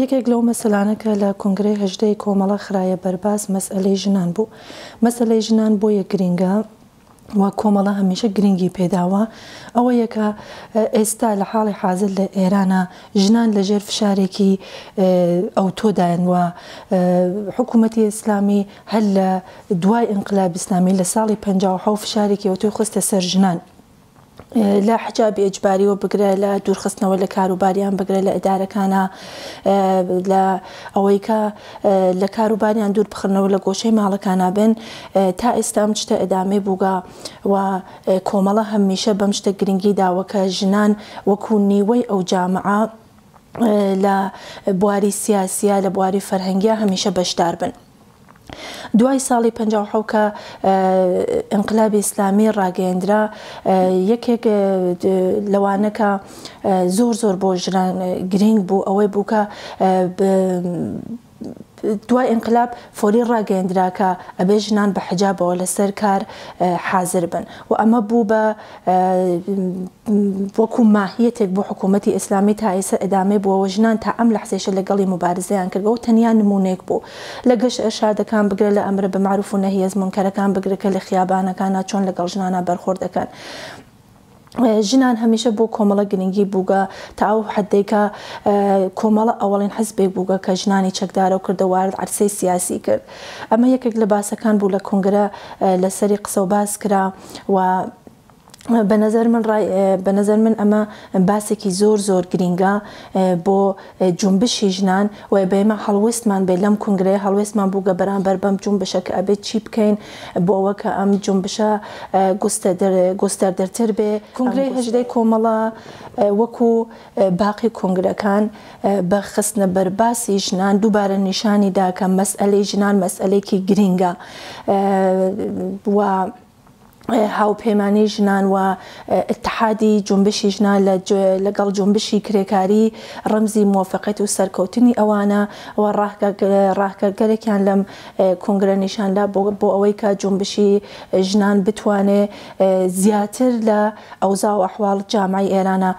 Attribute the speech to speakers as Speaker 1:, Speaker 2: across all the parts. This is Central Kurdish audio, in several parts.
Speaker 1: یەکێک لەو مەسەلانە کە لە کۆنگرەی هەژدە ی کۆمەڵە خرایە بەرباس مەسئەلەی ژنان بوو. مەسەلەی ژنان بۆیە گرینگە و کۆمەڵە هەمیشە گرینگی پێداوە، ئەوەیە کە ئێستا لە حاڵی حازر لە ئێرانا ژنان لە ژێر فشارێکی ئەوتۆدایەن و حکوومەتی ئیسلامی هەر لە دوای ئینقلابی ئیسلامی لە ساڵی پەنجا و حەوت فشارێکی ئەوتۆی خستە سەر ژنان. لە حجابی ئیجباریوە بگرە لە دوورخستنەوە لە کاروباریان بگرە لە ئیدارەکانا لە ئەوەی کە لە کاروباریان دوور بخرنەوە لە گۆشەی ماڵەکانا بێن تا ئیستا ئەم شتە ئیدامەی بووگا و کۆمەڵە هەممیشە بەم شتە گرنگی داوە کە ژنان وەکوو نیوەی ئەو جامعە لە بواری سیاسیا لە بواری فەرهەنگیا هەمیشە بەشدار بن. دوای ساڵی پەنجا و حەوت کە ئینقلابی ئیسلامی ڕاگەیەندرا یەکێک لەوانە کە زۆر زۆر بۆ ژنان گرینگ بوو ئەوەی بوو کە دوای ئینقلاب فۆری ڕاگەیەندرا کە ئەبێ ژنان بە حجابەوە لەسەر کار حازر بن و ئەمە بوو بە وەکو ماهیەتێک بۆ حکوومەتی ئیسلامی تا ئێسە ئیدامەی بووەوە، ژنان تا ئەم لەحزەیشە لە گەڵی موبارزەیان کردوە و تەنیا نموونەیەک بوو لە گەشت ئەرشادەکان بگرە لە ئەمرە بە مەعروف و نەهی ئەز مونکەرەکان بگرە کە لە خیابانەکانا چۆن لە گەڵ ژنانا بەرخۆرد ئەکەن. ژنان هەمیشە بۆ کۆمەڵە گرینگی بووگە تا ئەو حەددەی کە کۆمەڵە ئەوەڵین حزبێک بووگە کە ژنانی چەکدارەو کردە وارد عەرسەی سیاسی کرد. ئەمە یەکێک لە باسەکان بوو لە کونگرە لە سەری قسەو باس کرا. و بە نەزەر من ڕای بە نەزەر من ئەمە باسێکی زۆر زۆر گرینگە بۆ جونبشی ژنان و بەێمە هەڵوێستمان بێ لەم کنگرەیە هەڵوێستمان بووگە بەرامبەر بەم جونبشە کە ئەبێت چی بکەین بۆ ئەوە کە ئەم جونبشە گوستەدەر گوستەردەتر بێ کنگرەی هەژدەی کۆمەڵە وەکو باقی کونگرەکان بە خستنە بەرباسی ژنان دووبارە نیشانی دا کە مەسئەلەی ژنان مەسئەلەیەکی گرینگە و هاوپەیمانیی ژنان و ئیتحادی جونبشی ژنان لە لە گەڵ جونبشی کرێکاری ڕەمزی موەفەقیەت و سەرکەوتنی ئەوانە و ڕاهکەرگەرێکیان لەم کونگرە نیشان دا بۆ بۆ ئەوەی کە جونبشی ژنان بتوانێ زیاتر لە ئەوزا و ئەحواڵ جامعەی ئێرانە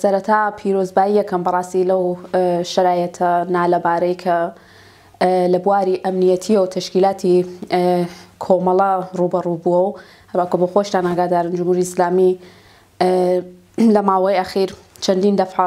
Speaker 2: سەرەتا پیرۆزباییەکەم بەڕاستی لەو شەرایەتە نالەبارەی کە لە بواری ئەمنیەتیە و تەشکیلاتی کۆمەڵە ڕوبەڕوو بووە و هەروەکە بۆ خۆشتان ئاگادارن جمهوری ئیسلامی لە ماوەی ئەخیر چەندین دەفعە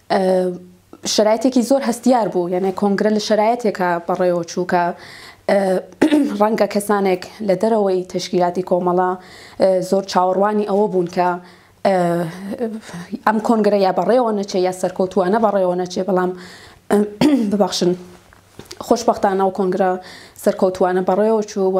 Speaker 2: شەرایتێکی زۆر هەستیار بوو یانێ کۆنگرە لە شەرایەتێکە بەڕێوە چوو کە ڕەنگە کەسانێک لە دەرەوەی تەشکیلاتی کۆمەڵە زۆر چاوەڕوانی ئەوە بوون کە ئەم کۆنگرە یا بەڕێوە نەچێ یا سەرکەوتووانە بەڕێوە نەچێ بەڵام ببەخشن خۆشببختانە و کۆنگرە سەرکەوتووانە بەڕێوە چوو و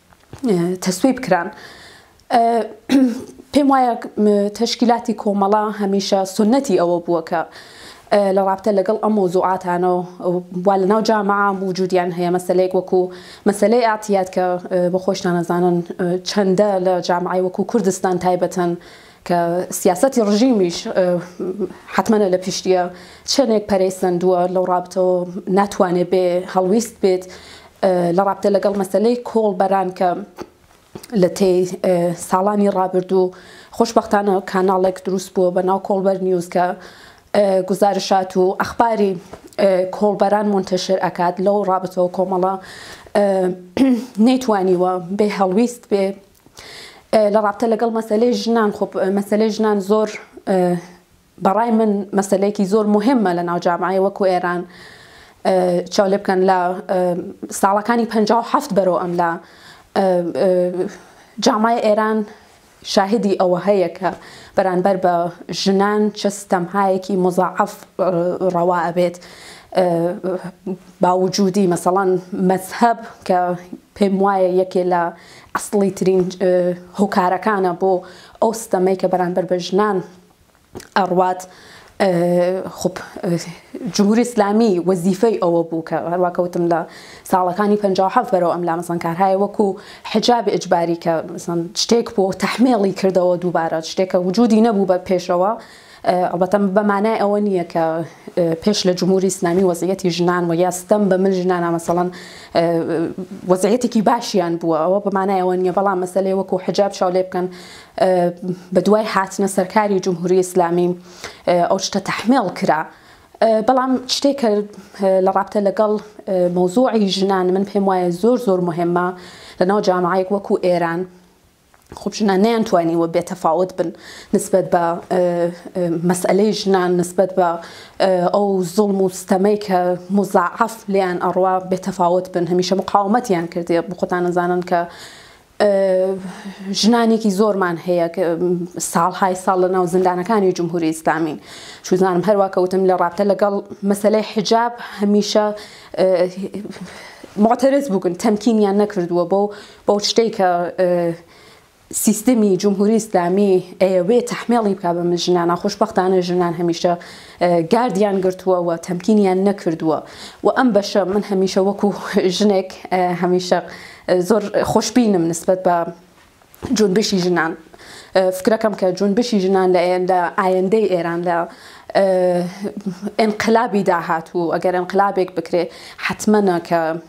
Speaker 2: تەسویب کران. پێم وایە تەشکیلاتی کۆمەڵە هەمیشە سوننەتی ئەوە بووە کە لە ڕابتە لەگەڵ ئەم مەوزوعاتانە وا لە ناو جامعە وجودیان هەیە مەسەلەیەک وەکو مەسەلەی ئاتیاد کە بۆ خۆشتان ئەزانن چەندە لە جامعەی وەکو کوردستان تایبەتن کە سیاسەتی ڕژیمیش حەتمەنە لە پیشتیە چەنێک پەرەی سەندووە لەو ڕابتەوە ناتوانێ بێ هەڵویست بێت لە ڕابتە لەگەڵ مەسلەی کۆڵ بەران کە لە تێی ساڵانی ڕابردوو خۆشببختانە کاناڵێک دروست بووە بە ناو کۆڵبەر نیوز کە گزارشات و ئەخباری کۆڵبەران منتەشر ئەکات لەو ڕابەتەوە کۆمەڵە نەیتوانیوە بێ هەڵویست بێ لە ڕابتە لەگەڵ مەسەلەی ژنان خۆ مەسەلەی ژنان زۆر بەڕای من مەسلەیەکی زۆر مهمە لە ناو جامعی وەکو ئێران چاو لێ بکەن لە ساڵەکانی پ هەفت بەرەو ئەم لە جامای ئێران شاهدی ئەوە هەیە کە بەرانبەر بە ژنان چە ستەمهایەکی مزعف ڕەوا ئەبێت باوجودی مەسەڵەن مەسهب کە پێم وایە یەکێ لە ئەسڵیترین هۆکارەکانە بۆ ئەو ستەمەی کە بەرامبەر بە ژنان ئەڕوات خب جمهوری ئیسلامی وەزیفەی ئەوە بوو کە هەروە کەوتم لە ساڵەکانی 57 بەرەو ئەم لامەسان کارهایە وەکو حجاب ئجباری کە شتێک بۆ تەحمێڵی کردەوە دووبارە شتێکە وجودی نەبوو بە پێشەوە ئەڵبەتە بە مانای ئەوە نییە کە پێش لە جمهوری ئیسلامی وەزعیەتی ژنان وە یا ستەم بە مل ژنانە مەسەڵەن وەزعیەتێکی باشیان بووە ئەوە بە مانای ئەوە نییە بەڵام مەسلەی وەکو حجاب چاو لێ بکەن بە دوای هاتنە سەرکاری جمهوری ئیسلامی ئەو شتە تەحمێڵ کرا بەڵام شتێک کە لە ڕابتە لەگەڵ مەوزوعی ژنان من پێم وایە زۆر زۆر مهمە لەناو جامعایەک وەکو ئێران خۆ ژنان نەیانتوانیوە بێ تەفاوت بن نسبەت بە مەسئەلەی ژنان نسبەت بە ئەو زوڵم و ستەمەی کە مزاعەف لێیان ئەڕوا بێ تەفاوت بن هەمیشە مقاومەتیان کردێ بخۆتان نەزانن کە ژنانێکی زۆرمان هەیە ساڵهای ساڵ لە ناو زیندانەکانی جمهوری ئیسلامین چوزانم هەروە کەوتم لە ڕابتە لەگەڵ مەسلەی حجاب هەمیشە معترز بوون تەمکینیان نەکردووە بۆ بەو شتەی کە سیستمی جمهوری ئیسلامی ئەیەوێ تحمێڵی بکە بە من ژنانە خوشببختانە ژنان هەمیشە گاردیان گرتووە و تەمکینیان نەکردووە و ئەم بەشە من هەمیشە وەکو ژنێک هەمیشە زۆر خۆشببینم نسبت بە جونبشی ژنان فکرەکەم کە جونبشی ژنان لە لە ئایندەی ئێران لە ئەنقلابی داهاتوو ئەگەر ئەنقلابێک بکرێ حتممەە کە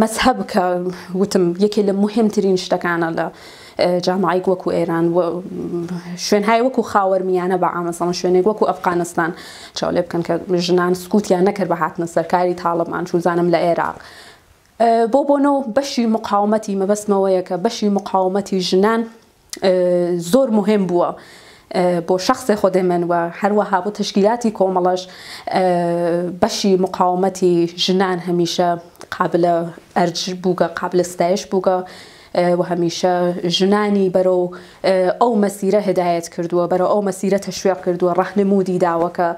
Speaker 2: مەزهەب کە وتم یەکێ لە موهیم ترین شتەکانە لە جامعەیەک وەکو ئێران و شوێنهای وەکو خاوەرمیانە بە ئامەسەڵەن شوێنێک وەکو ئەفغانستان چاو لێ بکەن کە ژنان سکوتیان نەکرد بە هاتنە سەرکاری تاڵەبان چونزانم لە ئێراق بۆ بۆنەو بەشی مقاومەتی مەبەستمەوەیە کە بەشی مقاومەتی ژنان زۆر موهیم بووە بۆ شەخسێ خۆدێ من و هەروەها بۆ تەشکیلاتی کۆمەڵەش بەشی مقاومەتی ژنان هەمیشە قابلە ئەرج بووگە قابلە ستایش بووگە و هەمیشە ژنانی بەرە و ئەو مەسیرە هدایەت کردووە بەرە ئەو مەسیرە تەشویق کردووە ڕەهنموودی داوەکە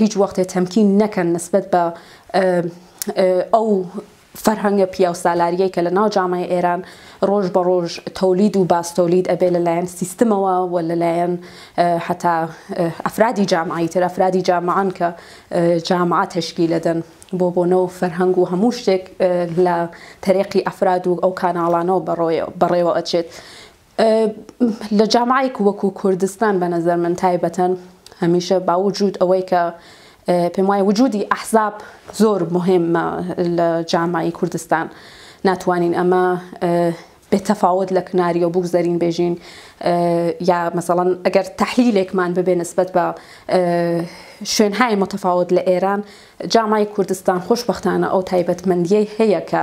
Speaker 2: هیچ وەختێ تەمکین نەکەن نسبەت بە ئەو فەرهەنگە پیاوسالاریەی کە لەناو جامای ئێران ڕۆژ بە ڕۆژ تۆلید و باز تۆلید ئەبێ لەلایەن سیستمەوە و لەلایەن هەتا ئەفرادی جامعەی تر ئەفرادی جامعەن کە جامعە تەشکیل ئەدەن بۆ بۆنە و فەرهەنگ و هەموو شتێک لە تەرێقی ئەفراد و ئەو کاناڵانەوە بەڕێوە ئەچێت لە جامعەیەک وەکو کوردستان بە نەزەر من تایبەتەن هەمیشە با وجود ئەوەی کە پێم وایە وجودی ئەحزاب زۆر مهمە لە جامعی کوردستان ناتوانین ئەمە بێ تەفاوت لە کناریەوە بگوزەرین بێژین یا مەسەڵەن ئەگەر تحلیلێکمان ببێ نسبەت بە شوێنهای متفاوت لە ئێران جامعی کوردستان خۆشببختانە ئەو تایبەتمەندیەی هەیە کە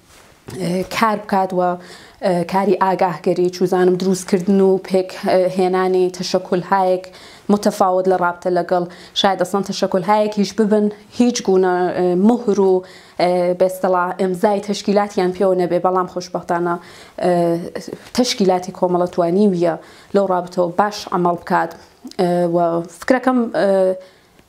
Speaker 2: کار بکات و کاری ئاگاهگەری چوزانم دروست کردن و پێک هێنانی تەشەکول هایەک متفاوت لە ڕابتە لەگەڵ شاید ئەسڵەن تەشەکول هایەکیش ببن هیچ گونە مهر و بێستەڵا ئمزای تەشکیلاتیان پێوە نەبێ بەڵام خۆشبەختانە تەشکیلاتی کۆمەڵە توانیویە لەو ڕابتەوە باش عەمەڵ بکات و فکرەکەم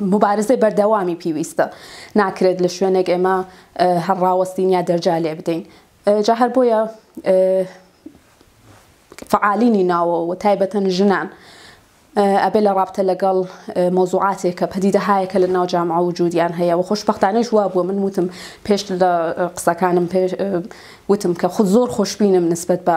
Speaker 2: موبارزەی بەردەوامی پیویستە ناکرێت لە شوێنێک ئێمە هەر ڕاوەستین یا دەرجا لێ بدەین جا هەر بۆیە فعالینی ناوەوە و تایبەتەن ژنان ئەبێ لە ڕابتە لەگەڵ مۆزوعاتێک کە پەدیدە هایەکە لە ناو جامع و جوودیان هەیە و خۆشببختانەش وا بووە من وتم پێش لە قسەکانم پێش وتم کە خود زۆر خۆشببینم نسبت بە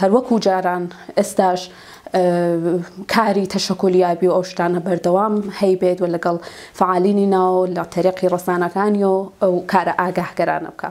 Speaker 2: هەروەکو جاران ئێستاش کاری تەشەکولیابی و ئەو شتانە بەردەوام هەیبێت و لەگەڵ فعالینی ناو لە تەرێقی ڕەسانەکانی و ئەو کارە ئاگاهگەرانە
Speaker 3: بکا.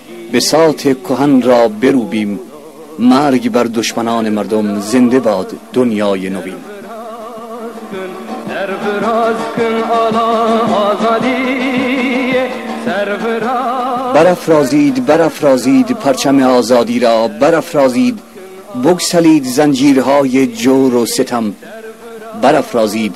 Speaker 3: به سات کهن را بروبیم مرگ بر دشمنان مردم زنده باد دنیای نوین برافرازید برافرازید پرچم آزادی را برافرازید بگسلید زنجیرهای جور و ستم برافرازید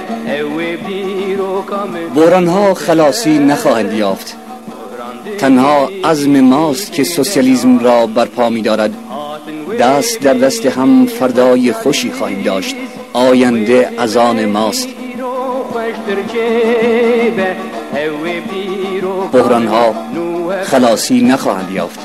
Speaker 4: بوران
Speaker 3: ها خلاصی نخواهند یافت تنها عزم ماست که سوسیالیزم را برپا می دارد دست در دست هم فردای خوشی خواهیم داشت آینده از آن ماست بحران ها خلاصی نخواهند یافت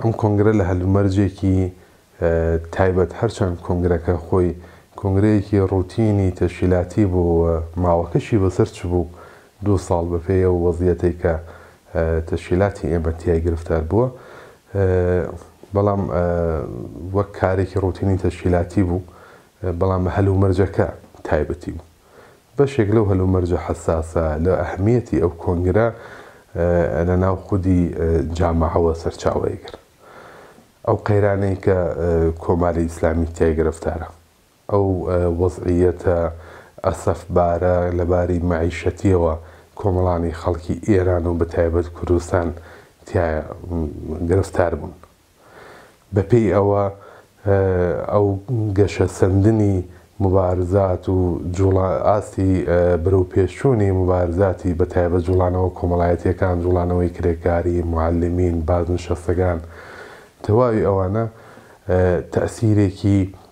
Speaker 5: ئەم کۆنگرە لە هەلومەرجێکی تایبەت هەرچەند کۆنگرەکە خۆی کۆنگرەیەکی ڕوتینی تەشکیلاتی بوو و ماوەکەشی بەسەر چبوو، دوو ساڵ بەپێی ئەو وەزیەتەی کە تەشکیلاتی ئێمە تیای گرفتار بووە، بەڵام وەک کارێکی ڕوتینی تەشکیلاتی بوو، بەڵام هەلومەرجەکە تایبەتی بوو. بەشێک لەو هەلومەرجە حەساسە لە ئەهمیەتی ئەو کۆنگرە لە ناو خودی جامەعەوە سەرچاوەیەگرت. ئەو قەیرانەی کە کۆماری ئیسلامی تیای گرفتارە، ئەو وەزعییەتە ئەسەفبارە لە باری مەعیشەتییەوە کۆمەڵانی خەڵکی ئێران و بە تایبەت کوردستان تیایە گرفتار بوون. بەپێی ئەوە ئەو گەشەسەندنی موبارزات و ئاستی بەرەوپێشچوونی موبارزاتی بە تایبەت جوڵانەوە کۆمەڵایەتییەکان، جوڵانەوەی کرێکاری، موعەلمین، بازنشەستەکان، تەواوی ئەوانە تەئسیرێکی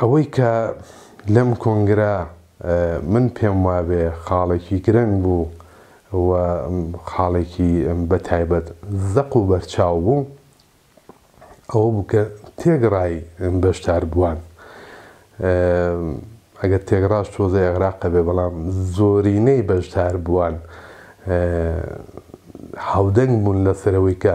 Speaker 5: ئەوەی کە لەم کۆنگرە من پێم وابێ خاڵێکی گرنگ بوو و خاڵێکی بە تایبەت زەق و بەرچاو بوو، ئەوە بوو کە تێگڕای بەشداربووان، ئەگەر تێگڕاش تۆزێ ئەغراقە بێ، بەڵام زۆرینەی بەشداربووان هاودەنگ بوون لەسەر ئەوەی کە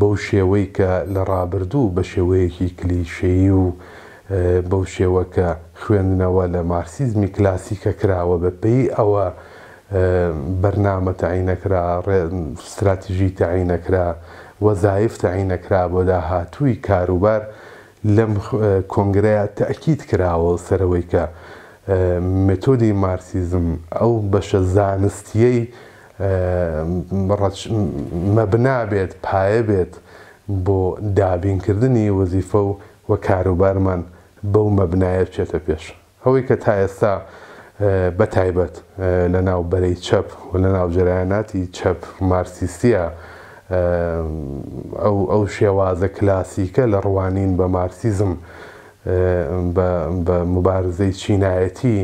Speaker 5: بەو شێوەی کە لە ڕابردوو بە شێوەیەکی کلیشەیی و بەو شێوە کە خوێندنەوە لە مارکسیزمی کلاسیکە کراوە بە پێی ئەوە بەرنامە تەعینەکرا، ستراتیژی تەعینەکرا، وەزایف تەعینەکرا بۆ داهاتووی کاروبار لەم کۆنگرەیا تەئکید کراوە و سەرەوەی کە مێتۆدی مارکسیزم ئەو بەشە زانستییەی مەڕەچ مەبنا بێت، پایە بێت بۆ دابینکردنی وەزیفە و و کاروبارمان بەو مەبنایە بچێتە پێش. ئەوەی کە تا ئێستا بە تایبەت لە ناو بەرەی چەپ و لە ناو جەرەیاناتی چەپ مارکسیستیە ئەو ئەو شێوازە کلاسیکە لە ڕوانین بە مارکسیزم بە بە موبارزەی چینایەتی،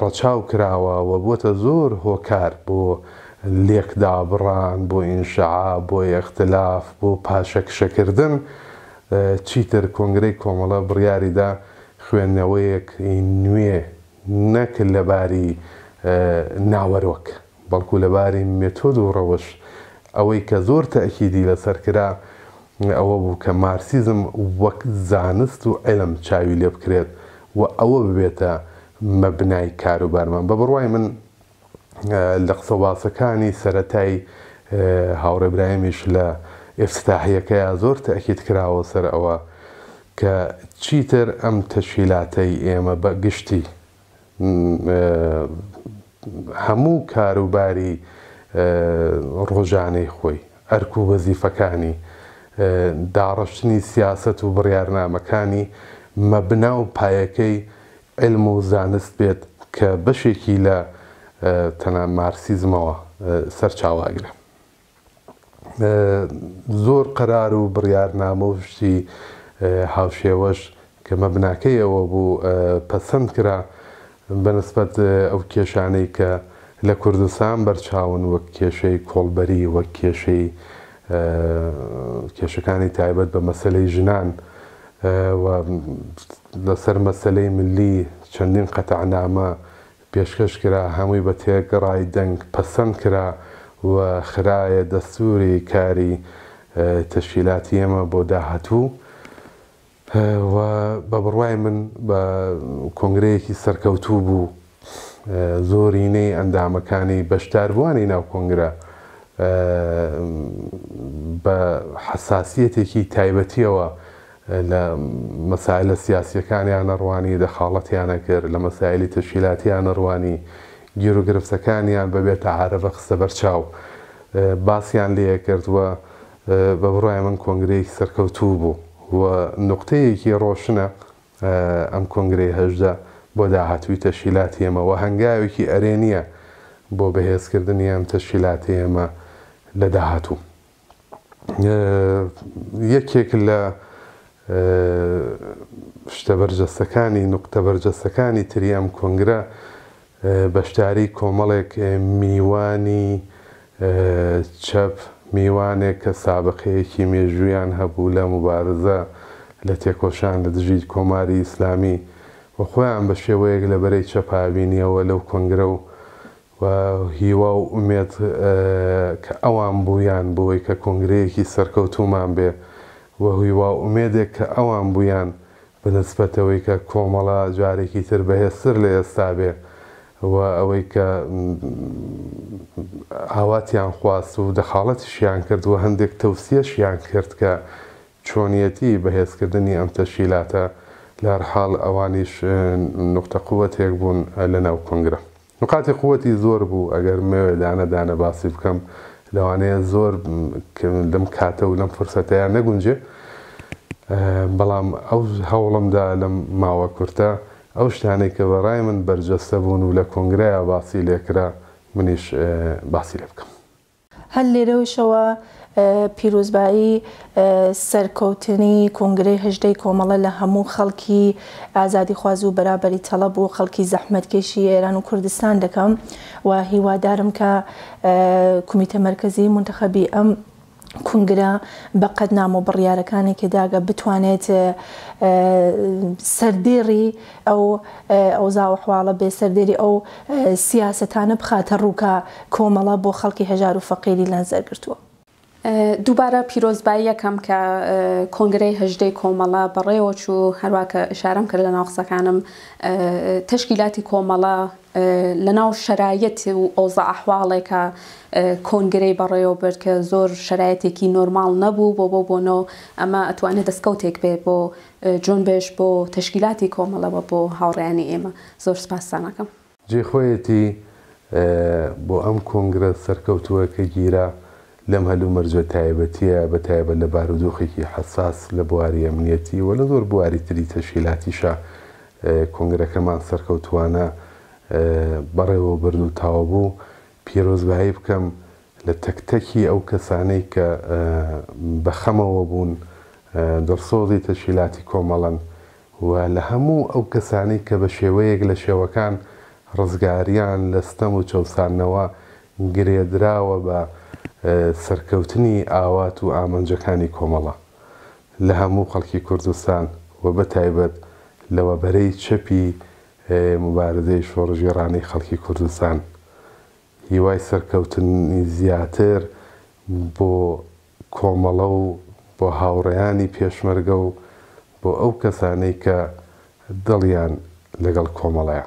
Speaker 5: ڕەچاو کراوە و بووەتە زۆر هۆکار بۆ لێکدابڕان، بۆ ئینشعاع، بۆ ئیختلاف، بۆ پاشەکشەکردن. چیتر کۆنگرەی کۆمەڵە بڕیاری دا خوێندنەوەیەک نوێ نەک لەباری ناوەرۆک، بەڵکو لەباری مێتۆد و ڕەوش ئەوەی کە زۆر تەئکیدی لەسەر کرا ئەوە بوو کە مارکسیزم وەک زانست و عیلم چاوی لێ بکرێت و ئەوە ببێتە مەبنای کاروبارمان. بە بڕوای من لە قسە و باسەکانی سەرەتای هاوڕێ برایمیش لە ئیفتتاحیەکەیا زۆر تەئکید کراوە سەر ئەوە کە چیتر ئەم تەشیلاتەی ئێمە بە گشتی، هەموو کاروباری ڕۆژانەی خۆی، ئەرک و وەزیفەکانی، داڕشتنی سیاسەت و بڕیارنامەکانی مەبنا و پایەکەی عیلم و زانست بێت کە بەشێکی لە تەنانمارکسیزمەوە سەرچاوە ئەگرێ. زۆر قەرار و بڕیارنامە و شتی هاوشێوەش کە مەبناکەی ئەوە بوو پەسەند کرا بە نسبەت ئەو کێشانەی کە لە کوردستان بەرچاون وەک کێشەی کۆڵبەری وەک کێشەی کێشەکانی تایبەت بە مەسەلەی ژنان و لەسەر مەسەلەی ملی چەندین قەتعنامە پێشکەش کرا، هەمووی بە تێکڕای دەنگ پەسەند کرا و خرایە دەستووری کاری تەشکیلاتی ئێمە بۆ داهاتوو و بە بڕوای من بە کۆنگرەیەکی سەرکەوتوو بوو، زۆرینەی ئەندامەکانی بەشداربووانی ناو کۆنگرە بە حەساسیەتێکی تایبەتیەوە لە مەسایلە سیاسییەکانیانە ڕوانی، دەخاڵەتیانە کرد، لە مەسایلی تەشکیلاتییانە ڕوانی، گیروگرفتەکانیان بە بێ تەعارەفە خستە بەر چاو، باسیان لێ کرد و بە بڕوای من کۆنگرەیەکی سەرکەوتوو بوو و نوقتەیەکی ڕۆشنە ئەم کۆنگرەی هەژدە بۆ داهاتووی تەشکیلاتی ئێمە و هەنگاوێکی ئەرێنییە بۆ بەهێزکردنی ئەم تەشکیلاتەی ئێمە لە داهاتوو. یەکێک لە شتە بەرجەستەکانی، نوقتە بەرجەستەکانی تری ئەم کۆنگرە بەشداری کۆمەڵێک میوانی چەپ، میوانێک کە سابقەیەکی مێژوویان هەبوو لە موبارزە لە تێکۆشان لە دژی کۆماری ئیسلامی و خۆیان بە شێوەیەک لە بەرەی چەپ هاوینیەوە لەو کۆنگرە و و هیوا و ئومێد کە ئەوان بوویان بۆی کە کۆنگرەیەکی سەرکەوتوومان بێ و هیوا و ئومێدێک کە ئەوان بوویان بە نسبەتەوەی کە کۆمەڵە جارێکی تر بەهێزتر لە ئێستا بێ و ئەوەی کە ئاواتیان خواست و دەخاڵەتیشیان کرد و هەندێک تەوسیەشیان کرد کە چۆنیەتی بەهێزکردنی ئەم تەشکیلاتە، لە هەر حاڵ ئەوانیش نوقتە قووەتێک بوون لە ناو کۆنگرە. نقاتی قوتی زۆر بوو ئەگەر بمەوێ دانە دانە باسی بکەم لەوانەیە زۆر لەم کاتە و لەم فرسەتەیە نەگونجێ بەڵام ئەو هەوڵمدا لەم ماوە کورتە ئەو شتانەی کە بەڕای من بەرجەستە بوون و لە کۆنگرەیە باسی لێکرا منیش باسی لێ بکەم.
Speaker 1: هەر لێرەوەشەوە پیرۆزبایی سەرکەوتنی کۆنگرەی هەژدەی کۆمەڵە لە هەموو خەڵکی ئازادیخواز و بەرابەری تەڵەب و خەڵکی زەحمەتکێشی ئێران و کوردستان دەکەم و هیوادارم کە کومیتە مەرکەزیی مونتەخەبی ئەم کونگرە بە قەدنامە و بڕیارەکانی کە داگە بتوانێت سەردێڕی ئەو ئەوزا و حواڵە بێ سەردێری ئەو سیاسەتانە بخاتە ڕوو کە کۆمەڵە بۆ خەڵکی هەژار و فەقیری لەنزەر
Speaker 2: گرتووە. دووبارە پیرۆزباییەکەم کە کۆنگرەی هەژدەی کۆمەڵە بەڕێوە چوو، هەروا کە ئشارەم کرد لەناو قسەکانم تەشکیلاتی کۆمەڵە لەناو شەرایت و ئەوزا ئەحواڵێکا کۆنگرەی بەڕێوە برد کە زۆر شەرایتێکی نۆرماڵ نەبوو بۆ بەو بۆنەو ئەمە ئەتوانێ دەسکەوتێک بێ بۆ جۆنبش بۆ تەشکیلاتی کۆمەڵە وە بۆ هاوڕێیانی ئێمە زۆر سپاستان
Speaker 5: ئەکەم. جێ خۆیەتی بۆ ئەم کۆنگرە سەرکەوتووە کە گیرا لەم هەلومەرجە تایبەتیە بە تایبەت لە بارودۆخێکی حەساس لە بواری ئەمنیەتی وە لە زۆر بواری تری تەشکیلاتیشا کۆنگرەکەمان سەرکەوتووانە بەڕێوەبرد و تاوبوو پیرۆزبایی بکەم لە تەک تەکی ئەو کەسانەی کە بە خەمەوە بوون، دڵسۆزی تەشیلاتی کۆمەڵەن و لە هەموو ئەو کەسانەی کە بە شێوەیەک لە شێوەکان ڕزگاریان لە ستەم و چەوساندنەوە گرێدراوە بە سەرکەوتنی ئاوات و ئامانجەکانی کۆمەڵە لە هەموو خەڵکی کوردستان و بە تایبەت لەوە بەرەی چەپی موبارزەی شۆڕشگێڕانەی خەڵکی کوردستان هیوای سەرکەوتنی زیاتر بۆ کۆمەڵە و بۆ هاوڕێیانی پێشمەرگە و بۆ ئەو کەسانەی کە دڵیان لەگەڵ کۆمەڵەیە.